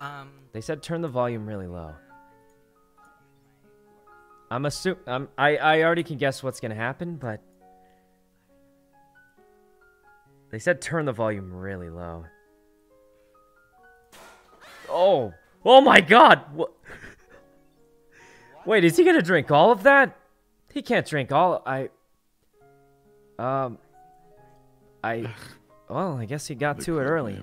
Um. They said turn the volume really low. I'm assume I I I already can guess what's gonna happen, but they said turn the volume really low. Oh, oh my God! What? Wait, is he gonna drink all of that? He can't drink all. I. Um. I. Well, I guess he got to it early.